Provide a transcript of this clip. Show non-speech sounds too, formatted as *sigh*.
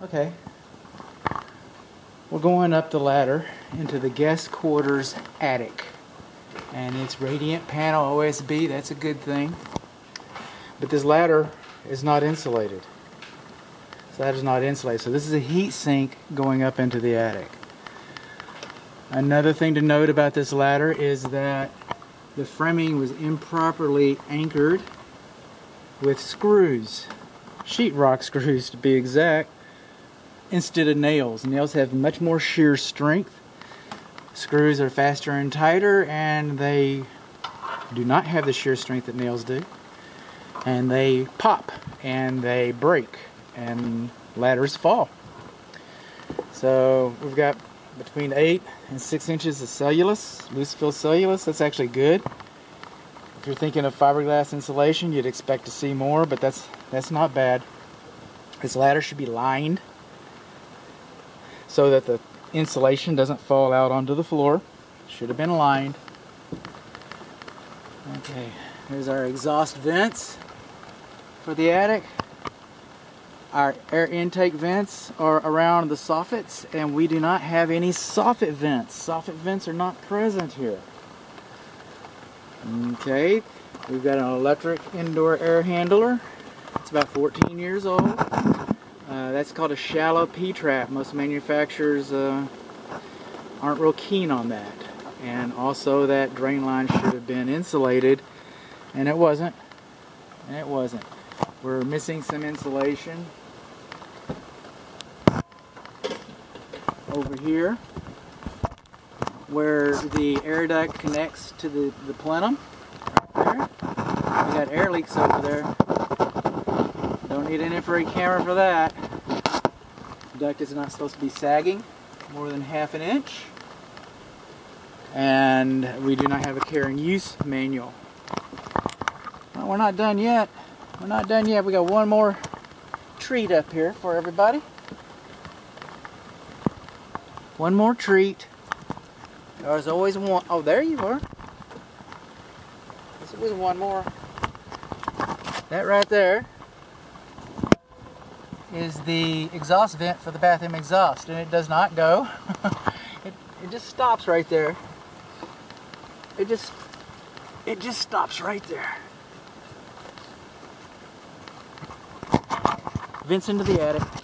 Okay. We're going up the ladder into the guest quarters attic. And it's radiant panel OSB, that's a good thing. But this ladder is not insulated. So that is not insulated. So this is a heat sink going up into the attic. Another thing to note about this ladder is that the framing was improperly anchored with screws, sheetrock screws to be exact, instead of nails. Nails have much more shear strength. Screws are faster and tighter, and they do not have the shear strength that nails do. And they pop and they break, and ladders fall. So we've got between 8 and 6 inches of cellulose, loose fill cellulose. That's actually good. If you're thinking of fiberglass insulation, you'd expect to see more, but that's that's not bad. This ladder should be lined so that the insulation doesn't fall out onto the floor. Should have been lined. Okay, here's our exhaust vents for the attic. Our air intake vents are around the soffits and we do not have any soffit vents. Soffit vents are not present here. Okay, we've got an electric indoor air handler. It's about 14 years old. Uh, that's called a shallow P-trap. Most manufacturers uh, aren't real keen on that. And also that drain line should have been insulated, and it wasn't. And it wasn't. We're missing some insulation over here where the air duct connects to the, the plenum. Right there. We got air leaks over there. Don't need an infrared camera for that. The is not supposed to be sagging more than half an inch. And we do not have a care and use manual. Well, we're not done yet. We're not done yet. We got one more treat up here for everybody. One more treat. There's always one. Oh, there you are. There's always one more. That right there is the exhaust vent for the bathroom exhaust and it does not go. *laughs* It, it just stops right there. It just it just stops right there. Vents into the attic